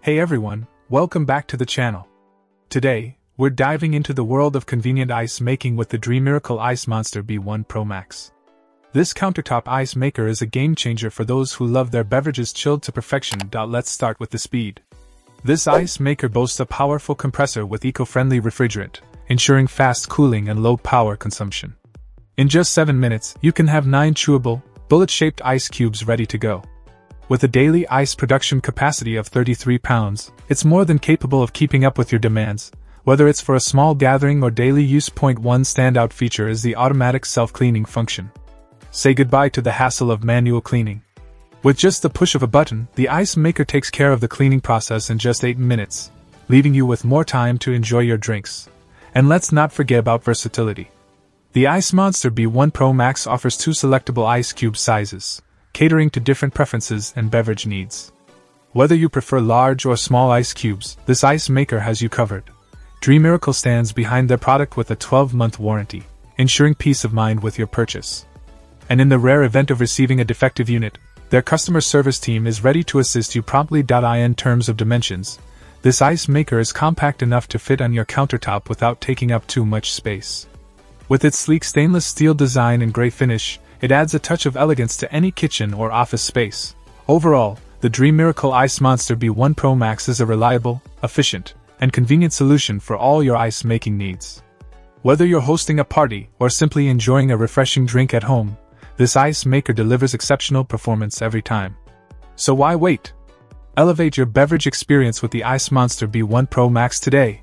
Hey everyone, welcome back to the channel. Today, we're diving into the world of convenient ice making with the Dreamiracle Ice Monster B1 Pro Max. This countertop ice maker is a game changer for those who love their beverages chilled to perfection. Let's start with the speed. This ice maker boasts a powerful compressor with eco-friendly refrigerant, ensuring fast cooling and low power consumption. In just 7 minutes, you can have 9 chewable, bullet-shaped ice cubes ready to go. With a daily ice production capacity of 33 pounds, it's more than capable of keeping up with your demands, whether it's for a small gathering or daily use. Point one standout feature is the automatic self cleaning function. Say goodbye to the hassle of manual cleaning. With just the push of a button, the ice maker takes care of the cleaning process in just 8 minutes, leaving you with more time to enjoy your drinks. And let's not forget about versatility. The IceMonster B1 Pro Max offers two selectable ice cube sizes catering to different preferences and beverage needs. Whether you prefer large or small ice cubes, this ice maker has you covered. Dreamiracle stands behind their product with a 12 month warranty, ensuring peace of mind with your purchase. And in the rare event of receiving a defective unit, their customer service team is ready to assist you promptly. In terms of dimensions, this ice maker is compact enough to fit on your countertop without taking up too much space. With its sleek stainless steel design and gray finish, it adds a touch of elegance to any kitchen or office space. Overall, the Dreamiracle Ice Monster B1 Pro Max is a reliable, efficient, and convenient solution for all your ice making needs. Whether you're hosting a party or simply enjoying a refreshing drink at home, this ice maker delivers exceptional performance every time. So why wait? Elevate your beverage experience with the IceMonster B1 Pro Max today.